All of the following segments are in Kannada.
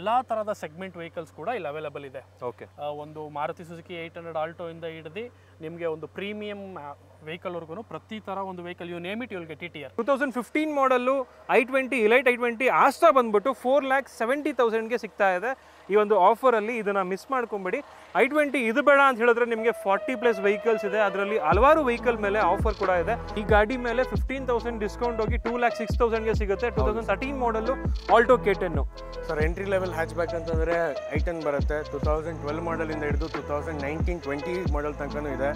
ಎಲ್ಲ ಥರದ ಸೆಗ್ಮೆಂಟ್ ವೆಹಿಕಲ್ಸ್ ಕೂಡ ಇಲ್ಲಿ ಅವೈಲೇಬಲ್ ಇದೆ. ಓಕೆ ಒಂದು Maruti Suzuki eight hundred Alto ಇಂದ ಹಿಡಿದು ನಿಮಗೆ ಒಂದು ಪ್ರೀಮಿಯಂ ವೆಹಿಕಲ್ವರೆಗೂ ಪ್ರತಿ ಥರ ಒಂದು vehicle you name it you'll get the year two thousand fifteen model I twenty elite I twenty Asta ಬಂದ್ಬಿಟ್ಟು ಫೋರ್ ಲ್ಯಾಕ್ ಸೆವೆಂಟಿ ತೌಸಂಡ್ಗೆ ಸಿಗ್ತಾ ಇದೆ. ಈ ಒಂದು ಆಫರಲ್ಲಿ ಇದನ್ನು ಮಿಸ್ ಮಾಡ್ಕೊಂಬೇಡಿ. ಐ ಟ್ವೆಂಟಿ ಇದು ಬೇಡ ಅಂತ ಹೇಳಿದ್ರೆ ನಿಮಗೆ ಫಾರ್ಟಿ ಪ್ಲಸ್ ವೆಹಿಕಲ್ಸ್ ಇದೆ. ಅದರಲ್ಲಿ ಹಲವಾರು ವೆಹಿಕಲ್ ಮೇಲೆ ಆಫರ್ ಕೂಡ ಇದೆ. ಈ ಗಾಡಿ ಮೇಲೆ ಫಿಫ್ಟೀನ್ ತೌಸಂಡ್ ಡಿಸ್ಕೌಂಟ್ ಹೋಗಿ ಟೂ ಲ್ಯಾಕ್ ಸಿಕ್ಸ್ ತೌಸಂಡ್ಗೆ ಸಿಗುತ್ತೆ. Two thousand thirteen model Alto K ten sir entry level hatchback ಅಂತಂದರೆ ಟೆನ್ ಬರುತ್ತೆ. ಟೂ ತೌಸಂಡ್ ಟ್ವೆಲ್ ಮಾಡಲಿಂದ ಹಿಡಿದು two thousand nineteen twenty model ತನಕನೂ ಇದೆ.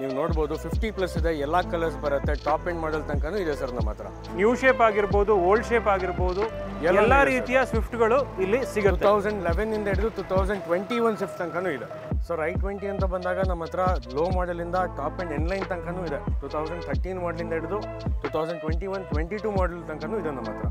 ನೀವು ನೋಡ್ಬೋದು ಫಿಫ್ಟಿ ಪ್ಲಸ್ ಇದೆ ಎಲ್ಲ ಕಲರ್ಸ್ ಬರುತ್ತೆ ಟಾಪ್ ಎಂಡ್ ಮಾಡಲ್ ತನಕನೂ ಇದೆ ಸರ್ ನಮ್ಮ ಹತ್ರ. ನ್ಯೂ ಶೇಪ್ ಆಗಿರ್ಬೋದು ಓಲ್ಡ್ ಶೇಪ್ ಆಗಿರ್ಬೋದು ಎಲ್ಲ ರೀತಿಯ ಸ್ವಿಫ್ಟ್ಗಳು ಇಲ್ಲಿ ಟೂ ಸಿಗುತ್ತೆ ತೌಸಂಡ್ ಲೆವೆನಿಂದ ಹಿಡಿದು two thousand twenty one Swift ತನಕನೂ ಇದೆ. ಸೊ ಐ ಟ್ವೆಂಟಿ ಅಂತ ಬಂದಾಗ ನಮ್ಮ ಹತ್ರ ಲೋ ಮಾಡಲಿಂದ ಟಾಪ್ ಆ್ಯಂಡ್ ಎನ್ ಲೈನ್ ತನಕನೂ ಇದೆ. ಟೂ ತೌಸಂಡ್ ಥರ್ಟೀನ್ ಮಾಡಲಿಂದ ಹಿಡಿದು two thousand twenty one twenty two model ತನಕನೂ ಇದೆ ನಮ್ಮ ಹತ್ರ.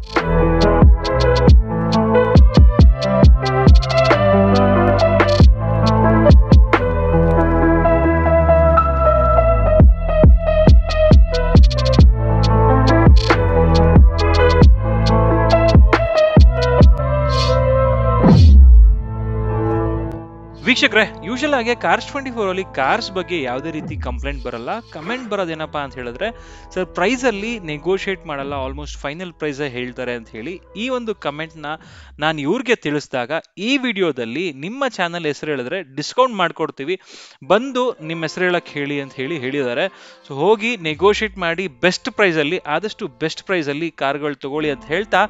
ಯೂಶಲ್ ಆಗಿ ಕಾರ್ಸ್ ಟ್ವೆಂಟಿ ಫೋರ್ ಅಲ್ಲಿ ಕಾರ್ಸ್ ಬಗ್ಗೆ ಯಾವುದೇ ರೀತಿ ಕಂಪ್ಲೇಂಟ್ ಬರಲ್ಲ. ಕಮೆಂಟ್ ಬರೋದೇನಪ್ಪ ಅಂತ ಹೇಳಿದ್ರೆ ಸರ್ ಪ್ರೈಸ್ ಅಲ್ಲಿ ನೆಗೋಷಿಯೇಟ್ ಮಾಡಲ್ಲ ಆಲ್ಮೋಸ್ಟ್ ಫೈನಲ್ ಪ್ರೈಸ್ ಹೇಳ್ತಾರೆ ಅಂತ ಹೇಳಿ ಈ ಒಂದು ಕಮೆಂಟ್ನ ನಾನು ಇವ್ರಿಗೆ ತಿಳಿಸಿದಾಗ ಈ ವಿಡಿಯೋದಲ್ಲಿ ನಿಮ್ಮ ಚಾನಲ್ ಹೆಸರು ಹೇಳಿದ್ರೆ ಡಿಸ್ಕೌಂಟ್ ಮಾಡ್ಕೊಡ್ತೀವಿ. ಬಂದು ನಿಮ್ಮ ಹೆಸರು ಹೇಳಕ್ಕೆ ಹೇಳಿ ಅಂತ ಹೇಳಿ ಹೇಳಿದ್ದಾರೆ. ಸೊ ಹೋಗಿ ನೆಗೋಷಿಯೇಟ್ ಮಾಡಿ ಬೆಸ್ಟ್ ಪ್ರೈಸ್ ಅಲ್ಲಿ, ಆದಷ್ಟು ಬೆಸ್ಟ್ ಪ್ರೈಸ್ ಅಲ್ಲಿ ಕಾರ್ಗಳು ತಗೊಳ್ಳಿ ಅಂತ ಹೇಳ್ತಾ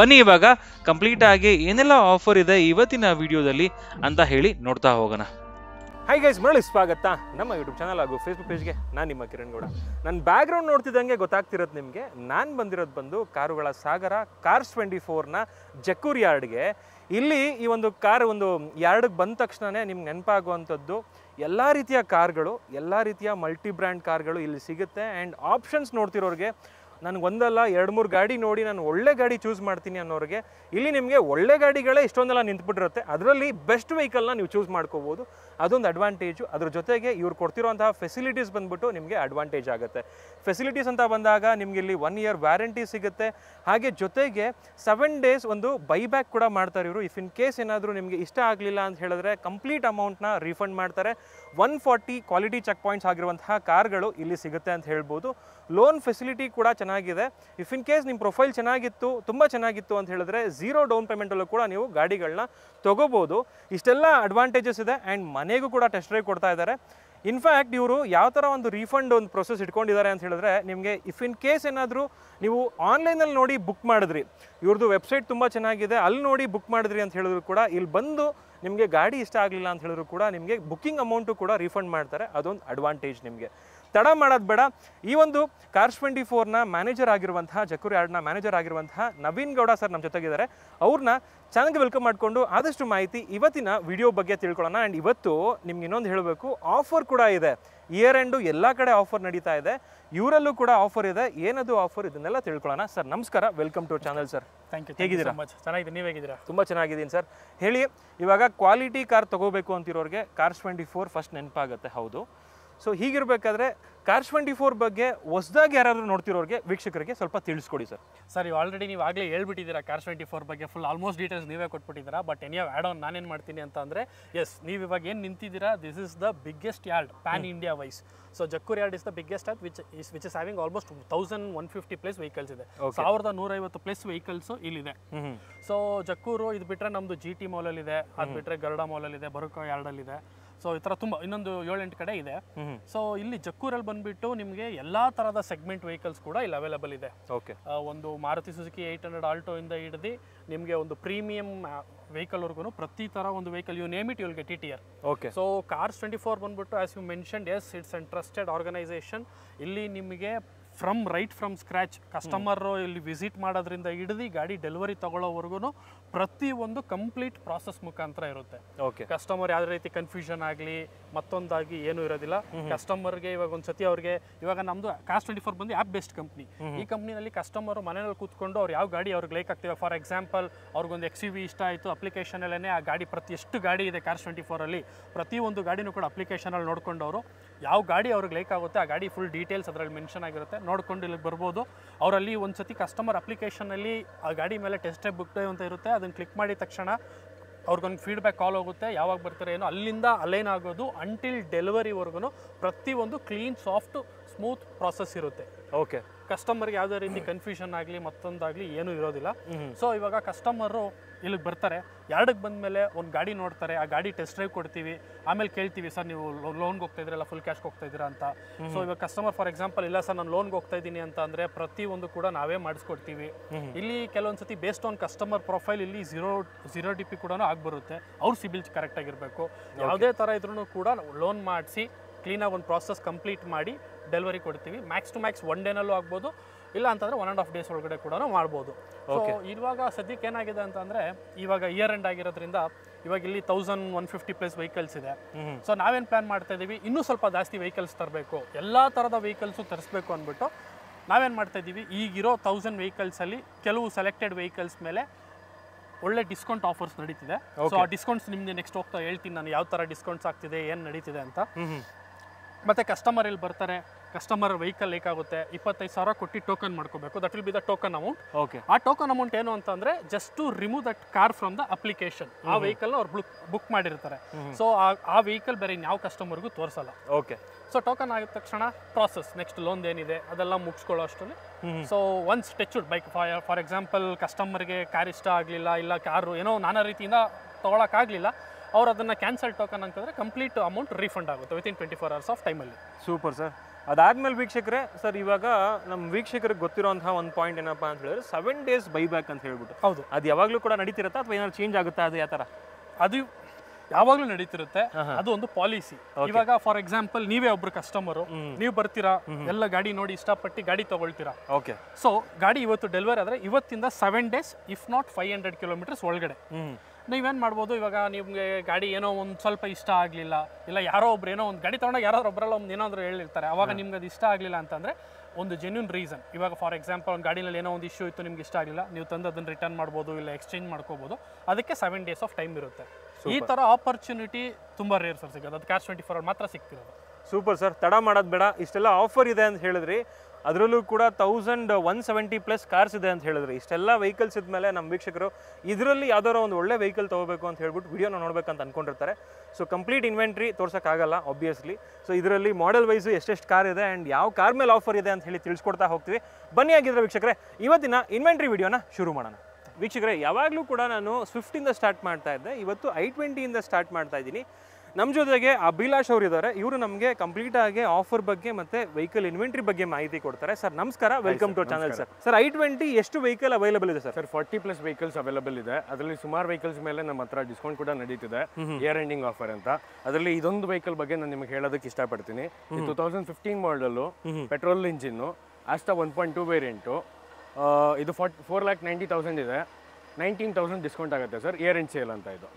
ಬನ್ನಿ ಇವಾಗ. ಕಂಪ್ಲೀಟ್ ಆಗಿ ಏನೆಲ್ಲ ಆಫರ್ ಇದೆ ಇವತ್ತಿನ ವಿಡಿಯೋದಲ್ಲಿ ಅಂತ ಹೇಳಿ ನೋಡ್ತಾ ಹೋಗೋಣ. ಹೈ ಗೈಸ್ ಮರಳಿ ಸ್ವಾಗತ. ನಮ್ಮ ಯೂಟ್ಯೂಬ್ ಚಾನಲ್ ಹಾಗೂ ಫೇಸ್ಬುಕ್ ಪೇಜ್ಗೆ ನಾನು ನಿಮ್ಮ ಕಿರಣ್ ಗೌಡ. ನನ್ನ ಬ್ಯಾಕ್ಗ್ರೌಂಡ್ ನೋಡ್ತಿದ್ದಂಗೆ ಗೊತ್ತಾಗ್ತಿರೋದು ನಿಮಗೆ. ನಾನು ಬಂದಿರೋದು ಬಂದು ಕಾರುಗಳ ಸಾಗರ ಕಾರ್ಸ್ ಟ್ವೆಂಟಿ ಫೋರ್ನ ಜಕ್ಕೂರ್ ಯಾರ್ಡ್ಗೆ ಇಲ್ಲಿ ಈ ಒಂದು ಕಾರ್ ಒಂದು ಯಾರ್ಡ್ಗೆ ಬಂದ ತಕ್ಷಣವೇ ನಿಮ್ಗೆ ನೆನಪಾಗುವಂಥದ್ದು ಎಲ್ಲ ರೀತಿಯ ಕಾರ್ಗಳು ಎಲ್ಲ ರೀತಿಯ ಮಲ್ಟಿ ಬ್ರ್ಯಾಂಡ್ ಕಾರ್ಗಳು ಇಲ್ಲಿ ಸಿಗುತ್ತೆ. ಆ್ಯಂಡ್ ಆಪ್ಷನ್ಸ್ ನೋಡ್ತಿರೋರಿಗೆ ನನಗೆ ಒಂದಲ್ಲ, ಎರಡು, ಮೂರು ಗಾಡಿ ನೋಡಿ ನಾನು ಒಳ್ಳೆ ಗಾಡಿ ಚೂಸ್ ಮಾಡ್ತೀನಿ ಅನ್ನೋರಿಗೆ, ಇಲ್ಲಿ ನಿಮಗೆ ಒಳ್ಳೆ ಗಾಡಿಗಳೇ ಇಷ್ಟೊಂದೆಲ್ಲ ನಿಂತ್ಬಿಟ್ಟಿರುತ್ತೆ. ಅದರಲ್ಲಿ ಬೆಸ್ಟ್ ವೆಹಿಕಲ್ನ ನೀವು ಚೂಸ್ ಮಾಡ್ಕೋಬೋದು. ಅದೊಂದು ಅಡ್ವಾಂಟೇಜು ಅದ್ರ ಜೊತೆಗೆ ಇವ್ರು ಕೊಡ್ತಿರೋಂತಹ ಫೆಸಿಲಿಟೀಸ್ ಬಂದ್ಬಿಟ್ಟು ನಿಮಗೆ ಅಡ್ವಾಂಟೇಜ್ ಆಗುತ್ತೆ. ಫೆಸಿಲಿಟೀಸ್ ಅಂತ ಬಂದಾಗ ನಿಮಗೆ ಇಲ್ಲಿ ಒನ್ ಇಯರ್ ವ್ಯಾರಂಟಿ ಸಿಗುತ್ತೆ. ಹಾಗೆ ಜೊತೆಗೆ ಸೆವೆನ್ ಡೇಸ್ ಒಂದು ಬೈಬ್ಯಾಕ್ ಕೂಡ ಮಾಡ್ತಾರೆ ಇವರು. ಇಫ್ ಇನ್ ಕೇಸ್ ಏನಾದರೂ ನಿಮಗೆ ಇಷ್ಟ ಆಗಲಿಲ್ಲ ಅಂತ ಹೇಳಿದ್ರೆ ಕಂಪ್ಲೀಟ್ ಅಮೌಂಟ್ನ ರೀಫಂಡ್ ಮಾಡ್ತಾರೆ. One forty quality check points ಆಗಿರುವಂತಹ ಕಾರ್ಗಳು ಇಲ್ಲಿ ಸಿಗುತ್ತೆ ಅಂತ ಹೇಳ್ಬೋದು. ಲೋನ್ ಫೆಸಿಲಿಟಿ ಕೂಡ ಚೆನ್ನಾಗಿದೆ. ಇಫ್ ಇನ್ ಕೇಸ್ ನಿಮ್ಮ ಪ್ರೊಫೈಲ್ ಚೆನ್ನಾಗಿತ್ತು, ತುಂಬ ಚೆನ್ನಾಗಿತ್ತು ಅಂತ ಹೇಳಿದ್ರೆ ಝೀರೋ ಡೌನ್ ಪೇಮೆಂಟಲ್ಲೂ ಕೂಡ ನೀವು ಗಾಡಿಗಳನ್ನ ತೊಗೋಬೋದು. ಇಷ್ಟೆಲ್ಲ ಅಡ್ವಾಂಟೇಜಸ್ ಇದೆ ಆ್ಯಂಡ್ ಮನೆಗೂ ಕೂಡ ಟೆಸ್ಟ್ ಡ್ರೈವ್ ಕೊಡ್ತಾ ಇದ್ದಾರೆ. ಇನ್ಫ್ಯಾಕ್ಟ್ ಇವರು ಯಾವ ಥರ ಒಂದು ರೀಫಂಡ್ ಒಂದು ಪ್ರೊಸೆಸ್ ಇಟ್ಕೊಂಡಿದ್ದಾರೆ ಅಂತ ಹೇಳಿದ್ರೆ, ನಿಮಗೆ ಇಫ್ ಇನ್ ಕೇಸ್ ಏನಾದರೂ ನೀವು ಆನ್ಲೈನಲ್ಲಿ ನೋಡಿ ಬುಕ್ ಮಾಡಿದ್ರಿ ಇವ್ರದ್ದು ವೆಬ್ಸೈಟ್ ತುಂಬ ಚೆನ್ನಾಗಿದೆ, ಅಲ್ಲಿ ನೋಡಿ ಬುಕ್ ಮಾಡಿದ್ರಿ ಅಂತ ಹೇಳಿದ್ರು ಕೂಡ, ಇಲ್ಲಿ ಬಂದು ನಿಮಗೆ ಗಾಡಿ ಇಷ್ಟ ಆಗಲಿಲ್ಲ ಅಂತ ಹೇಳಿದ್ರು ಕೂಡ, ನಿಮಗೆ ಬುಕ್ಕಿಂಗ್ ಅಮೌಂಟು ಕೂಡ ರೀಫಂಡ್ ಮಾಡ್ತಾರೆ, ಅದೊಂದು ಅಡ್ವಾಂಟೇಜ್ ನಿಮಗೆ. ತಡ ಮಾಡೋದು ಬೇಡ. ಈ ಒಂದು ಕಾರ್ಸ್ ಟ್ವೆಂಟಿ ಫೋರ್ನ ಮ್ಯಾನೇಜರ್ ಆಗಿರುವಂತಹ ಜಕೂರ್ ಯಾರ್ಡ್ನ ಮ್ಯಾನೇಜರ್ ಆಗಿರುವಂತಹ ನವೀನ್ ಗೌಡ ಸರ್ ನಮ್ಮ ಜೊತೆಗಿದ್ದಾರೆ. ಅವ್ರನ್ನ ಚಾನಲ್ಗೆ ವೆಲ್ಕಮ್ ಮಾಡಿಕೊಂಡು ಆದಷ್ಟು ಮಾಹಿತಿ ಇವತ್ತಿನ ವಿಡಿಯೋ ಬಗ್ಗೆ ತಿಳ್ಕೊಳ್ಳೋಣ. ಆ್ಯಂಡ್ ಇವತ್ತು ನಿಮ್ಗೆ ಇನ್ನೊಂದು ಹೇಳಬೇಕು ಆಫರ್ ಕೂಡ ಇದೆ. ಇಯರ್ ಎಂಡು ಎಲ್ಲ ಕಡೆ ಆಫರ್ ನಡೀತಾ ಇದೆ. ಇವರಲ್ಲೂ ಕೂಡ ಆಫರ್ ಇದೆ. ಏನದು ಆಫರ್ ಇದನ್ನೆಲ್ಲ ತಿಳ್ಕೊಳ್ಳೋಣ. ಸರ್ ನಮಸ್ಕಾರ. Welcome to channel sir thank you ಹೇಗಿದ್ದೀರಾ? ಮಚ್ ಚೆನ್ನಾಗಿದೆ ನೀವು ಹೇಗಿದ್ದೀರಾ? ತುಂಬ ಚೆನ್ನಾಗಿದ್ದೀನಿ ಸರ್ ಹೇಳಿ ಇವಾಗ ಕ್ವಾಲಿಟಿ ಕಾರ್ ತಗೋಬೇಕು ಅಂತಿರೋರಿಗೆ ಕಾರ್ಸ್ ಟ್ವೆಂಟಿ ಫೋರ್ ಫಸ್ಟ್ ನೆನಪಾಗುತ್ತೆ. ಹೌದು. ಸೊ ಹೀಗಿರಬೇಕಾದ್ರೆ ಕಾರ್ಸ್ ಟ್ವೆಂಟಿ ಫೋರ್ ಬಗ್ಗೆ ಹೊಸದಾಗಿ ಯಾರಾದರೂ ನೋಡ್ತಿರೋರಿಗೆ ವೀಕ್ಷಕರಿಗೆ ಸ್ವಲ್ಪ ತಿಳಿಸ್ಕೊಡಿ ಸರ್. ಸರ್ ಇವು ಆಲ್ರೆಡಿ ನೀವು ಆಗಲೇ ಹೇಳ್ಬಿಟ್ಟಿದ್ದೀರಾ ಕಾರ್ಸ್ ಟ್ವೆಂಟಿ ಫೋರ್ ಬಗ್ಗೆ ಫುಲ್ ಆಲ್ಮೋಸ್ಟ್ ಡೀಟೇಲ್ಸ್ ನೀವೇ ಕೊಟ್ಬಿಟ್ಟಿದ್ದೀರಾ ಬಟ್ ಎನಿಯವ್ ಆ್ಯಡ್ ಆನ್ ನಾನೇನು ಮಾಡ್ತೀನಿ ಅಂತ ಅಂದರೆ ಎಸ್ ನೀವು ಇವಾಗ ಏನು ನಿಂತಿದ್ದೀರಾ this is the biggest yard pan India wise so Jakkur yard is the biggest yard which is which is having almost thousand one fifty plus vehicles ಇದೆ. ಸಾವಿರದ ನೂರೈವತ್ತು ಪ್ಲೇಸ್ ವೆಹಿಕಲ್ಸು ಇಲ್ಲಿದೆ. ಸೊ ಜಕ್ಕೂರು ಇದು ಬಿಟ್ಟರೆ ನಮ್ಮದು ಜಿ ಟಿ ಮಾಲಲ್ಲಿದೆ ಅದು ಬಿಟ್ಟರೆ ಗರುಡ ಮಾಲಲ್ಲಿದೆ ಬರುಕ ಯಾರ್ಡಲ್ಲಿದೆ ಸೊ ಈ ಥರ ತುಂಬ ಇನ್ನೊಂದು ಏಳೆಂಟು ಕಡೆ ಇದೆ. ಸೊ ಇಲ್ಲಿ ಜಕ್ಕೂರಲ್ಲಿ ಬಂದ್ಬಿಟ್ಟು ನಿಮಗೆ ಎಲ್ಲ ಥರದ ಸೆಗ್ಮೆಂಟ್ ವೆಹಿಕಲ್ಸ್ ಕೂಡ ಇಲ್ಲಿ ಅವೈಲಬಲ್ ಇದೆ. ಓಕೆ ಒಂದು Maruti Suzuki eight hundred Alto ಇಂದ ಹಿಡಿದು ನಿಮಗೆ ಒಂದು ಪ್ರೀಮಿಯಂ ವೆಹಿಕಲ್ವರೆಗೂ ಪ್ರತಿ ಥರ ಒಂದು vehicle you name it you'll T T R okay so cars twenty four ಬಂದ್ಬಿಟ್ಟು as you mention yes it's and trusted organisation ಇಲ್ಲಿ ನಿಮಗೆ from right from scratch customer ಇಲ್ಲಿ ವಿಸಿಟ್ ಮಾಡೋದ್ರಿಂದ ಹಿಡಿದು ಗಾಡಿ ಡೆಲಿವರಿ ತಗೊಳ್ಳೋವರೆಗೂ ಪ್ರತಿ ಒಂದು ಕಂಪ್ಲೀಟ್ ಪ್ರಾಸೆಸ್ ಮುಖಾಂತರ ಇರುತ್ತೆ. ಓಕೆ ಕಸ್ಟಮರ್ ಯಾವುದೇ ರೀತಿ ಕನ್ಫ್ಯೂಷನ್ ಆಗಲಿ ಮತ್ತೊಂದಾಗಿ ಏನೂ ಇರೋದಿಲ್ಲ. ಕಸ್ಟಮರ್ಗೆ ಇವಾಗ ಒಂದು ಸತಿ ಅವ್ರಿಗೆ ಇವಾಗ ನಮ್ದು ಕಾಸ್ಟ್ ಟ್ವೆಂಟಿ ಫೋರ್ ಬಂದು ಆ್ಯಪ್ ಬೆಸ್ಟ್ ಕಂಪ್ನಿ ಈ ಕಂಪ್ನಿನಲ್ಲಿ ಕಸ್ಟಮರ್ ಮನೆಯಲ್ಲಿ ಕೂತ್ಕೊಂಡು ಅವ್ರು ಯಾವ ಗಾಡಿ ಅವ್ರಿಗೆ ಲೈಕ್ ಆಗ್ತಿವೆ ಫಾರ್ ಎಕ್ಸಾಂಪಲ್ ಅವ್ರಿಗೊಂದು ಎಕ್ಸ್ ವಿ ಇಷ್ಟ ಆಯಿತು ಅಪ್ಲಿಕೇಶನಲ್ಲೇ ಆ ಗಾಡಿ ಪ್ರತಿ ಎಷ್ಟು ಗಾಡಿ ಇದೆ ಕಾಸ್ಟ್ ಟ್ವೆಂಟಿ ಫೋರಲ್ಲಿ ಪ್ರತಿ ಒಂದು ಗಾಡಿನೂ ಕೂಡ ಅಪ್ಲಿಕೇಶನಲ್ಲಿ ನೋಡ್ಕೊಂಡು ಅವರು ಯಾವ ಗಾಡಿ ಅವ್ರಿಗೆ ಲೈಕ್ ಆಗುತ್ತೆ ಆ ಗಾಡಿ ಫುಲ್ ಡೀಟೇಲ್ಸ್ ಅದರಲ್ಲಿ ಮೆನ್ಷನ್ ಆಗಿರುತ್ತೆ. ನೋಡ್ಕೊಂಡು ಇಲ್ಲಿಗೆ ಬರ್ಬೋದು. ಅವರಲ್ಲಿ ಒಂದು ಸತಿ ಕಸ್ಟಮರ್ ಅಪ್ಲಿಕೇಶನಲ್ಲಿ ಆ ಗಾಡಿ ಮೇಲೆ ಟೆಸ್ಟ್ ಬುಕ್ ಬುಕ್ ಅಂತ ಇರುತ್ತೆ. ಅದನ್ನು ಕ್ಲಿಕ್ ಮಾಡಿದ ತಕ್ಷಣ ಅವ್ರಿಗೊಂದು ಫೀಡ್ಬ್ಯಾಕ್ ಕಾಲ್ ಹೋಗುತ್ತೆ. ಯಾವಾಗ ಬರ್ತಾರೆ ಏನೋ. ಅಲ್ಲಿಂದ ಅಲೈನ್ ಆಗೋದು ಅಂಟಿಲ್ ಡೆಲಿವರಿವರೆಗೂ ಪ್ರತಿಯೊಂದು ಕ್ಲೀನ್ ಸಾಫ್ಟ್ ಸ್ಮೂತ್ ಪ್ರಾಸೆಸ್ ಇರುತ್ತೆ. ಓಕೆ ಕಸ್ಟಮರ್ಗೆ ಯಾವುದೇ ರೀತಿ ಕನ್ಫ್ಯೂಷನ್ ಆಗಲಿ ಮತ್ತೊಂದಾಗಲಿ ಏನೂ ಇರೋದಿಲ್ಲ. ಸೊ ಇವಾಗ ಕಸ್ಟಮರು ಇಲ್ಲಿಗೆ ಬರ್ತಾರೆ. ಎರಡಕ್ಕೆ ಬಂದಮೇಲೆ ಒಂದು ಗಾಡಿ ನೋಡ್ತಾರೆ. ಆ ಗಾಡಿ ಟೆಸ್ಟ್ ಡ್ರೈವ್ ಕೊಡ್ತೀವಿ. ಆಮೇಲೆ ಕೇಳ್ತೀವಿ ಸರ್ ನೀವು ಲೋನ್ಗೆ ಹೋಗ್ತಾ ಇದ್ರಲ್ಲ ಫುಲ್ ಕ್ಯಾಶ್ಗೆ ಹೋಗ್ತಾ ಇದ್ದೀರಾ ಅಂತ. ಸೊ ಇವಾಗ ಕಸ್ಟಮರ್ ಫಾರ್ ಎಕ್ಸಾಂಪಲ್ ಇಲ್ಲ ಸರ್ ನಾನು ಲೋನ್ಗೆ ಹೋಗ್ತಾ ಇದ್ದೀನಿ ಅಂತ ಅಂದರೆ ಪ್ರತಿಯೊಂದು ಕೂಡ ನಾವೇ ಮಾಡಿಸ್ಕೊಡ್ತೀವಿ. ಇಲ್ಲಿ ಕೆಲವೊಂದು ಸತಿ ಬೇಸ್ಡ್ ಆನ್ ಕಸ್ಟಮರ್ ಪ್ರೊಫೈಲ್ ಇಲ್ಲಿ ಝೀರೋ ಝೀರೋ ಡಿ ಪಿ ಕೂಡ ಆಗ್ಬರುತ್ತೆ. ಅವ್ರ ಸಿಬಿಲ್ ಕರೆಕ್ಟಾಗಿರಬೇಕು ಯಾವುದೇ ಥರ ಇದ್ರೂ ಕೂಡ ಲೋನ್ ಮಾಡಿಸಿ ಕ್ಲೀನಾಗಿ ಒಂದು ಪ್ರಾಸೆಸ್ ಕಂಪ್ಲೀಟ್ ಮಾಡಿ ಡೆಲಿವರಿ ಕೊಡ್ತೀವಿ. ಮ್ಯಾಕ್ಸ್ ಟು ಮ್ಯಾಕ್ಸ್ ಒನ್ ಡೇನಲ್ಲೂ ಆಗ್ಬೋದು. ಇಲ್ಲ ಅಂತಂದರೆ ಒನ್ ಆ್ಯಂಡ್ ಹಾಫ್ ಡೇಸ್ ಒಳಗಡೆ ಕೂಡ ಮಾಡ್ಬೋದು. ಸೊ ಇವಾಗ ಸದ್ಯಕ್ಕೆ ಏನಾಗಿದೆ ಅಂತಂದರೆ ಇವಾಗ ಇಯರ್ ಎಂಡ್ ಆಗಿರೋದ್ರಿಂದ ಇವಾಗ ಇಲ್ಲಿ thousand one fifty plus vehicles ಇದೆ. ಸೊ ನಾವೇನು ಪ್ಲಾನ್ ಮಾಡ್ತಾ ಇದ್ದೀವಿ ಇನ್ನೂ ಸ್ವಲ್ಪ ಜಾಸ್ತಿ ವೆಹಿಕಲ್ಸ್ ತರಬೇಕು. ಎಲ್ಲ ಥರದ ವೆಹಿಕಲ್ಸು ತರಿಸ್ಬೇಕು ಅಂದ್ಬಿಟ್ಟು ನಾವೇನು ಮಾಡ್ತಾ ಇದ್ದೀವಿ ಈಗಿರೋ ತೌಸಂಡ್ ವೆಹಿಕಲ್ಸಲ್ಲಿ ಕೆಲವು ಸೆಲೆಕ್ಟೆಡ್ ವೆಹಿಕಲ್ಸ್ ಮೇಲೆ ಒಳ್ಳೆ ಡಿಸ್ಕೌಂಟ್ ಆಫರ್ಸ್ ನಡೀತಿದೆ. ಸೊ ಆ ಡಿಸ್ಕೌಂಟ್ಸ್ ನಿಮ್ಗೆ ನೆಕ್ಸ್ಟ್ ಹೋಗ್ತಾ ಹೇಳ್ತೀನಿ ನಾನು. ಯಾವ ಥರ ಡಿಸ್ಕೌಂಟ್ಸ್ ಆಗ್ತಿದೆ ಏನು ನಡೀತಿದೆ ಅಂತ. ಮತ್ತೆ ಕಸ್ಟಮರ್ ಇಲ್ಲಿ ಬರ್ತಾರೆ ಕಸ್ಟಮರ್ ವೆಹಿಕಲ್ ಬೇಕಾಗುತ್ತೆ ಇಪ್ಪತ್ತೈದು ಸಾವಿರ ಕೊಟ್ಟು ಟೋಕನ್ ಮಾಡ್ಕೋಬೇಕು. That will be the token amount okay ಆ ಟೋಕನ್ ಅಮೌಂಟ್ ಏನು ಅಂತಂದ್ರೆ just to remove that car from the application ಆ ವೆಹಿಕಲ್ ಅವ್ರು ಬುಕ್ ಬುಕ್ ಮಾಡಿರ್ತಾರೆ. ಸೊ ಆ ವೆಹಿಕಲ್ ಬೇರೆ ಯಾವ ಕಸ್ಟಮರ್ಗೂ ತೋರಿಸಲ್ಲ. ಓಕೆ ಸೊ ಟೋಕನ್ ಆಗಿದ ತಕ್ಷಣ ಪ್ರಾಸೆಸ್ ನೆಕ್ಸ್ಟ್ ಲೋನ್ ಏನಿದೆ ಅದೆಲ್ಲ ಮುಗಿಸ್ಕೊಳ್ಳೋ ಅಷ್ಟರಲ್ಲಿ so once ಟೆಚ್ಡ್ bike for example ಕಸ್ಟಮರ್ಗೆ ಕಾರ್ ಇಷ್ಟ ಆಗಲಿಲ್ಲ ಇಲ್ಲ ಕಾರು ಏನೋ ನಾನಾ ರೀತಿಯಿಂದ ತೊಗೊಳಕ್ಕಾಗಲಿಲ್ಲ ಅವ್ರು ಅದನ್ನು ಕ್ಯಾನ್ಸಲ್ ಟೋಕನ್ ಅಂತಂದರೆ ಕಂಪ್ಲೀಟ್ ಅಮೌಂಟ್ ರೀಫಂಡ್ ಆಗುತ್ತೆ within twenty four hours of ಟೈಮಲ್ಲಿ ಸೂಪರ್ ಸರ್ ಅದಾದ್ಮೇಲೆ ವೀಕ್ಷಕರೇ ಸರ್ ಇವಾಗ ನಮ್ಮ ವೀಕ್ಷಕರಿಗೆ ಗೊತ್ತಿರೋಂತಹ ಒಂದು ಪಾಯಿಂಟ್ ಏನಪ್ಪ ಅಂತ ಹೇಳಿದ್ರೆ ಸೆವೆನ್ ಡೇಸ್ ಬೈಬ್ಯಾಕ್ ಅಂತ ಹೇಳ್ಬಿಟ್ಟು. ಹೌದು. ಅದು ಯಾವಾಗಲೂ ಕೂಡ ನಡೀತಿರುತ್ತಾ ಅಥವಾ ಏನಾದ್ರು ಚೇಂಜ್ ಆಗುತ್ತಾ ಅದು ಯಾವ ಥರ ಅದು ಯಾವಾಗಲೂ ನಡೀತಿರುತ್ತೆ. ಅದು ಒಂದು ಪಾಲಿಸಿ ಇವಾಗ ಫಾರ್ ಎಕ್ಸಾಂಪಲ್ ನೀವೇ ಒಬ್ರು ಕಸ್ಟಮರು ನೀವು ಬರ್ತೀರಾ? ಎಲ್ಲ ಗಾಡಿ ನೋಡಿ ಇಷ್ಟಪಟ್ಟು ಗಾಡಿ ತಗೊಳ್ತೀರಾ? ಓಕೆ ಸೊ ಗಾಡಿ ಇವತ್ತು ಡೆಲಿವರಿ ಆದರೆ ಇವತ್ತಿಂದ seven days if not five hundred kilometres ಒಳಗಡೆ. ನೀವೇನು ಮಾಡ್ಬೋದು? ಇವಾಗ ನಿಮಗೆ ಗಾಡಿ ಏನೋ ಒಂದು ಸ್ವಲ್ಪ ಇಷ್ಟ ಆಗಲಿಲ್ಲ. ಇಲ್ಲ ಯಾರೋ ಒಬ್ರು ಏನೋ ಒಂದು ಗಾಡಿ ತೊಗೊಂಡಾಗ ಯಾರೋ ಒಬ್ಬರಲ್ಲ ಒಂದು ಏನಾದರೂ ಹೇಳಿರ್ತಾರೆ. ಅವಾಗ ನಿಮ್ಗೆ ಅದು ಇಷ್ಟ ಆಗಲಿಲ್ಲ ಅಂತಂದರೆ ಒಂದು ಜೆನ್ಯೂನ್ ರೀಸನ್ ಇವಾಗ ಫಾರ್ ಎಕ್ಸಾಂಪಲ್ ಒಂದು ಗಾಡಿನಲ್ಲಿ ಏನೋ ಒಂದು ಇಶ್ಯೂ ಇತ್ತು ನಿಮ್ಗೆ ಇಷ್ಟ ಆಗಲಿಲ್ಲ. ನೀವು ತಂದು ಅದನ್ನು ರಿಟರ್ನ್ ಮಾಡ್ಬೋದು ಇಲ್ಲ ಎಕ್ಸ್ಚೇಂಜ್ ಮಾಡ್ಕೋಬೋದು. ಅದಕ್ಕೆ ಸೆವೆನ್ ಡೇಸ್ ಆಫ್ ಟೈಮ್ ಇರುತ್ತೆ. ಈ ಥರ ಆಪರ್ಚುನಿಟಿ ತುಂಬ ರೇರ್ ಸರ್ ಸಿಗೋದು. ಅದು ಕ್ಯಾಶ್ ಟ್ವೆಂಟಿ ಫೋರ್ ಮಾತ್ರ ಸಿಗ್ತಿರೋದು. ಸೂಪರ್ ಸರ್, ತಡ ಮಾಡೋದು ಬೇಡ, ಇಷ್ಟೆಲ್ಲ ಆಫರ್ ಇದೆ ಅಂತ ಹೇಳಿದ್ರಿ. ಅದರಲ್ಲೂ ಕೂಡ thousand one seventy plus cars ಇದೆ ಅಂತ ಹೇಳಿದ್ರಿ. ಇಷ್ಟೆಲ್ಲ ವೆಹಿಕಲ್ಸ್ ಇದ್ಮೇಲೆ ನಮ್ಮ ವೀಕ್ಷಕರು ಇದರಲ್ಲಿ ಯಾವ್ದಾರ ಒಂದು ಒಳ್ಳೆ ವೆಹಿಕಲ್ ತೊಗೋಬೇಕು ಅಂತ ಹೇಳ್ಬಿಟ್ಟು ವಿಡಿಯೋನ ನೋಡ್ಬೇಕಂತ ಅನ್ಕೊಂಡಿರ್ತಾರೆ. ಸೊ ಕಂಪ್ಲೀಟ್ ಇನ್ವೆಂಟ್ರಿ ತೋರ್ಸೋಕ್ಕಾಗಲ್ಲ ಆಬ್ವಿಯಸ್ಲಿ ಸೊ ಇದರಲ್ಲಿ ಮಾಡೆಲ್ ವೈಸು ಎಷ್ಟೆಷ್ಟು ಕಾರ್ ಇದೆ ಆ್ಯಂಡ್ ಯಾವ ಕಾರ್ ಮೇಲೆ ಆಫರ್ ಇದೆ ಅಂತ ಹೇಳಿ ತಿಳಿಸ್ಕೊಡ್ತಾ ಹೋಗ್ತೀವಿ. ಬನ್ನಿ ಆಗಿದ್ರೆ ವೀಕ್ಷಕರೇ, ಇವತ್ತಿನ ಇನ್ವೆಂಟ್ರಿ ವಿಡಿಯೋನ ಶುರು ಮಾಡೋಣ. ವೀಕ್ಷಕರೇ, ಯಾವಾಗಲೂ ಕೂಡ ನಾನು ಸ್ವಿಫ್ಟಿಂದ ಸ್ಟಾರ್ಟ್ ಮಾಡ್ತಾ ಇದ್ದೆ. ಇವತ್ತು ಐ ಟ್ವೆಂಟಿಯಿಂದ ಸ್ಟಾರ್ಟ್ ಮಾಡ್ತಾ ಇದ್ದೀನಿ. ನಮ್ಮ ಜೊತೆಗೆ ಅಭಿಲಾಷ್ ಅವರು ಇದ್ದಾರೆ ಇವರು ನಮಗೆ ಕಂಪ್ಲೀಟ್ ಆಗಿ ಆಫರ್ ಬಗ್ಗೆ ಮತ್ತೆ ವೆಹಿಕಲ್ ಇನ್ವೆಂಟ್ರಿ ಬಗ್ಗೆ ಮಾಹಿತಿ ಕೊಡ್ತಾರೆ. ಸರ್ ನಮಸ್ಕಾರ. Welcome to channel sir sir I twenty ಎಷ್ಟು ವೆಹಿಕಲ್ ಅವೈಲಬಲ್ ಇದೆ sir sir forty plus vehicles available ಇದೆ. ಅದರಲ್ಲಿ ಸುಮಾರು ವೆಹಿಕಲ್ಸ್ ಮೇಲೆ ನಮ್ಮ ಹತ್ರ ಡಿಸ್ಕೌಂಟ್ ಕೂಡ ನಡೀತಿದೆ. ಇಯರ್ ಎಂಡಿಂಗ್ ಆಫರ್ ಅಂತ. ಅದರಲ್ಲಿ ಇದೊಂದು ವೆಹಿಕಲ್ ಬಗ್ಗೆ ನಾನು ನಿಮಗೆ ಹೇಳೋದಕ್ಕೆ ಇಷ್ಟಪಡ್ತೀನಿ. Two thousand fifteen model petrol engine Asta one point two variant ಇದು ಫಾರ್ಟ್ ಫೋರ್ ಲ್ಯಾಕ್ ನೈಂಟಿ ತೌಸಂಡ್ ಇದೆ. ನೈನ್ಟೀನ್ ತೌಸಂಡ್ ಡಿಸ್ಕೌಂಟ್ ಆಗುತ್ತೆ ಸರ್ ಇಯರ್ ಎಂಡ್ ಸೇಲ್ ಅಂತ ಇದು.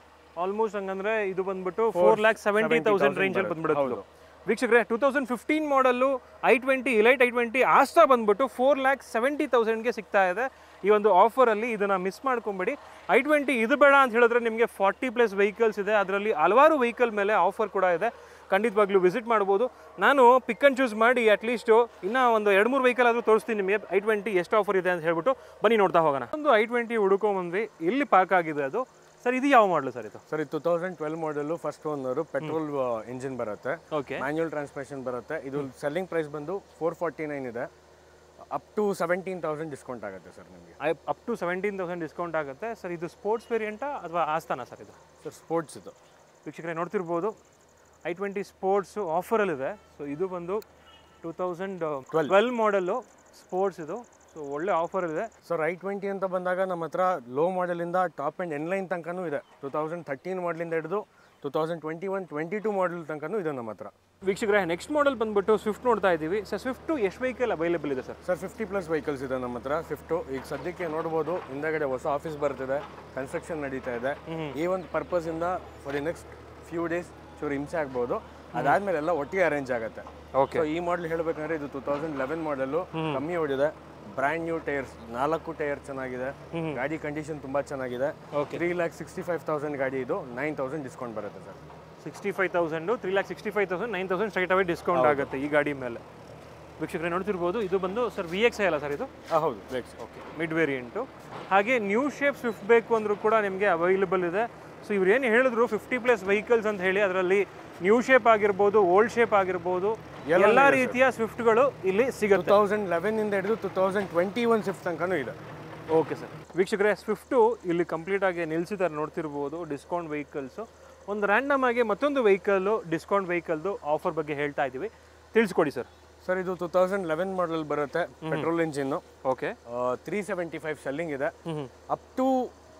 ಆಲ್ಮೋಸ್ಟ್ ಹಂಗಂದ್ರೆ ಇದು ಬಂದ್ಬಿಟ್ಟು ಫೋರ್ ಲ್ಯಾಕ್ ಸೆವೆಂಟಿ ತೌಸಂಡ್ ರೇಂಜಲ್ಲಿ ಬಂದ್ಬಿಡುತ್ತೆ ವೀಕ್ಷಕರೇ two thousand fifteen model I twenty Elite I twenty Asta ಬಂದ್ಬಿಟ್ಟು ಫೋರ್ ಲ್ಯಾಕ್ ಸೆವೆಂಟಿ ತೌಸಂಡ್ಗೆ ಸಿಗ್ತಾ ಇದೆ. ಈ ಒಂದು ಆಫರಲ್ಲಿ ಇದನ್ನು ಮಿಸ್ ಮಾಡ್ಕೊಂಬೇಡಿ. ಐ ಟ್ವೆಂಟಿ ಇದು ಬೇಡ ಅಂತ ಹೇಳಿದ್ರೆ ನಿಮಗೆ ಫಾರ್ಟಿ ಪ್ಲಸ್ ವೆಹಿಕಲ್ಸ್ ಇದೆ. ಅದರಲ್ಲಿ ಹಲವಾರು ವೆಹಿಕಲ್ ಮೇಲೆ ಆಫರ್ ಕೂಡ ಇದೆ. ಖಂಡಿತವಾಗ್ಲೂ ವಿಸಿಟ್ ಮಾಡ್ಬೋದು. ನಾನು ಪಿಕ್ ಅಂಡ್ ಚೂಸ್ ಮಾಡಿ ಅಟ್ಲೀಸ್ಟು ಇನ್ನೂ ಒಂದು ಎರಡು ಮೂರು ವೆಹಿಕಲ್ ಆದರೂ ತೋರಿಸ್ತೀನಿ ನಿಮಗೆ. ಐ ಟ್ವೆಂಟಿ ಎಷ್ಟು ಆಫರ್ ಇದೆ ಅಂತ ಹೇಳ್ಬಿಟ್ಟು ಬನ್ನಿ ನೋಡ್ತಾ ಹೋಗೋಣ. ಒಂದು ಐ ಟ್ವೆಂಟಿ ಹುಡುಕೊಂಬಂದ್ವಿ. ಇಲ್ಲಿ ಪಾರ್ಕ್ ಆಗಿದೆ ಅದು. ಸರ್ ಇದು ಯಾವ ಮಾಡಲು ಸರ್ ಇದು? ಸರ್ ಇದು two thousand twelve model first owner petrol engine ಬರುತ್ತೆ. ಓಕೆ ಮ್ಯಾನ್ಯುವಲ್ ಟ್ರಾನ್ಸ್ಮಿಷನ್ ಬರುತ್ತೆ. ಇದು ಸೆಲ್ಲಿಂಗ್ ಪ್ರೈಸ್ ಬಂದು ಫೋರ್ ಫಾರ್ಟಿ ನೈನ್ ಇದೆ. Up to seventeen thousand discount ಆಗುತ್ತೆ ಸರ್ ನಿಮಗೆ. Up to seventeen thousand discount ಆಗುತ್ತೆ. ಸರ್ ಇದು ಸ್ಪೋರ್ಟ್ಸ್ ವೇರಿಯಂಟಾ ಅಥವಾ ಆಸ್ತಾನ ಸರ್ ಇದು? ಸರ್ ಸ್ಪೋರ್ಟ್ಸ್ ಇದು. ವೀಕ್ಷಕರೇ ನೋಡ್ತಿರ್ಬೋದು. ಐ ಟ್ವೆಂಟಿ ಸ್ಪೋರ್ಟ್ಸು ಆಫರಲ್ಲಿದೆ ಸೊ ಇದು ಬಂದು two thousand twelve model sports ಇದು. ಸೊ ಒಳ್ಳೆ ಆಫರ್ ಇದೆ. ಸರ್ ಐ ಟ್ವೆಂಟಿ ಅಂತ ಬಂದಾಗ ನಮ್ಮ ಹತ್ರ ಲೋ ಮಾಡೆಲಿಂದ ಟಾಪ್ ಆ್ಯಂಡ್ ಎನ್ ಲೈನ್ ತನಕನೂ ಇದೆ. ಟು ತೌಸಂಡ್ ಥರ್ಟೀನ್ ಮಾಡಲಿಂದ ಹಿಡಿದು two thousand twenty one twenty two model ತನಕನೂ ಇದೆ ನಮ್ಮ ಹತ್ರ. ವೀಕ್ಷಕರೇ ನೆಕ್ಸ್ಟ್ ಮಾಡೆಲ್ ಬಂದ್ಬಿಟ್ಟು ಸ್ವಿಫ್ಟ್ ನೋಡ್ತಾ ಇದ್ದೀವಿ. ಸರ್ ಸ್ವಿಫ್ಟು ಎಷ್ಟು ವೆಹಿಕಲ್ ಅವೈಲೇಬಲ್ ಇದೆ sir sir fifty plus vehicles ಇದೆ ನಮ್ಮ ಹತ್ರ. ಸ್ವಿಫ್ಟು ಈಗ ಸದ್ಯಕ್ಕೆ ನೋಡ್ಬೋದು ಹಿಂದಗಡೆ ಹೊಸ ಆಫೀಸ್ ಬರ್ತಿದೆ ಕನ್ಸ್ಟ್ರಕ್ಷನ್ ನಡೀತಾ ಇದೆ. ಈ ಒಂದು ಪರ್ಪಸಿಂದ for the next few days ಚೂರು ಹಿಂಸೆ ಆಗ್ಬೋದು. ಅದಾದ್ಮೇಲೆ ಎಲ್ಲ ಒಟ್ಟಿಗೆ ಅರೇಂಜ್ ಆಗುತ್ತೆ. ಓಕೆ ಈ ಮಾಡಲ್ ಹೇಳಬೇಕಂದ್ರೆ ಇದು ಟೂ ತೌಸಂಡ್ ಲೆವೆನ್ ಮಾಡಲು ಕಮ್ಮಿ ಓಡಿದೆ. ಬ್ರ್ಯಾಂಡ್ ನ್ಯೂ ಟೈರ್ಸ್ ನಾಲ್ಕು ಟೈರ್ ಚೆನ್ನಾಗಿದೆ. ಗಾಡಿ ಕಂಡೀಷನ್ ತುಂಬಾ ಚೆನ್ನಾಗಿದೆ. Three lakh sixty five thousand ಗಾಡಿ ಇದು ನೈನ್ ತೌಸಂಡ್ ಡಿಸ್ಕೌಂಟ್ ಬರುತ್ತೆ sir. Sixty five thousand three lakh sixty five thousand nine thousand straight away discount ಆಗುತ್ತೆ ಈ ಗಾಡಿ ಮೇಲೆ. ವೀಕ್ಷಕರೇ ನೋಡ್ತಿರ್ಬೋದು ಇದು ಬಂದು ಸರ್ ವಿ ಎಕ್ಸ್ ಐ ಅಲ್ಲ ಸರ್ ಇದು? ಹೌದು ಎಕ್ಸ್ ಓಕೆ ಮಿಡ್ ವೇರಿಯಂಟು ಹಾಗೆ ನ್ಯೂ ಶೇಪ್ ಸ್ವಿಫ್ಟ್ ಬೇಕು ಅಂದರೂ ಕೂಡ ನಿಮಗೆ ಅವೈಲೇಬಲ್ ಇದೆ. ಸೊ ಇವ್ರು ಏನು ಹೇಳಿದ್ರು ಫಿಫ್ಟಿ ಪ್ಲಸ್ ವೆಹಿಕಲ್ಸ್ ಅಂತ ಹೇಳಿ ಅದರಲ್ಲಿ ನ್ಯೂ ಶೇಪ್ ಆಗಿರ್ಬೋದು ಓಲ್ಡ್ ಶೇಪ್ ಆಗಿರ್ಬೋದು ಎಲ್ಲ ರೀತಿಯ ಸ್ವಿಫ್ಟ್ಗಳು ಇಲ್ಲಿ ಸಿಗುತ್ತೆ. ಟೂ ತೌಸಂಡ್ ಇಂದ ಹಿಡಿದು two thousand twenty one Swift ತನಕನೂ ಇದೆ. Okay sir. ವೀಕ್ಷಕರೇ ಸ್ವಿಫ್ಟು ಇಲ್ಲಿ ಕಂಪ್ಲೀಟ್ ಆಗಿ ನಿಲ್ಲಿಸಿದ್ದಾರೆ ನೋಡ್ತಿರ್ಬೋದು ಡಿಸ್ಕೌಂಟ್ ವೆಹಿಕಲ್ಸು ಒಂದು ರ್ಯಾಂಡಮ್ ಆಗಿ ಮತ್ತೊಂದು ವೆಹಿಕಲ್ಲು ಡಿಸ್ಕೌಂಟ್ ವೆಹಿಕಲ್ದು ಆಫರ್ ಬಗ್ಗೆ ಹೇಳ್ತಾ ಇದ್ದೀವಿ. ತಿಳಿಸ್ಕೊಡಿ ಸರ್. ಸರ್ ಇದು ಟೂ ತೌಸಂಡ್ ಲೆವೆನ್ ಮಾಡಲ್ ಬರುತ್ತೆ petrol engine okay. Three seventy five selling ಇದೆ. ಅಪ್ ಟು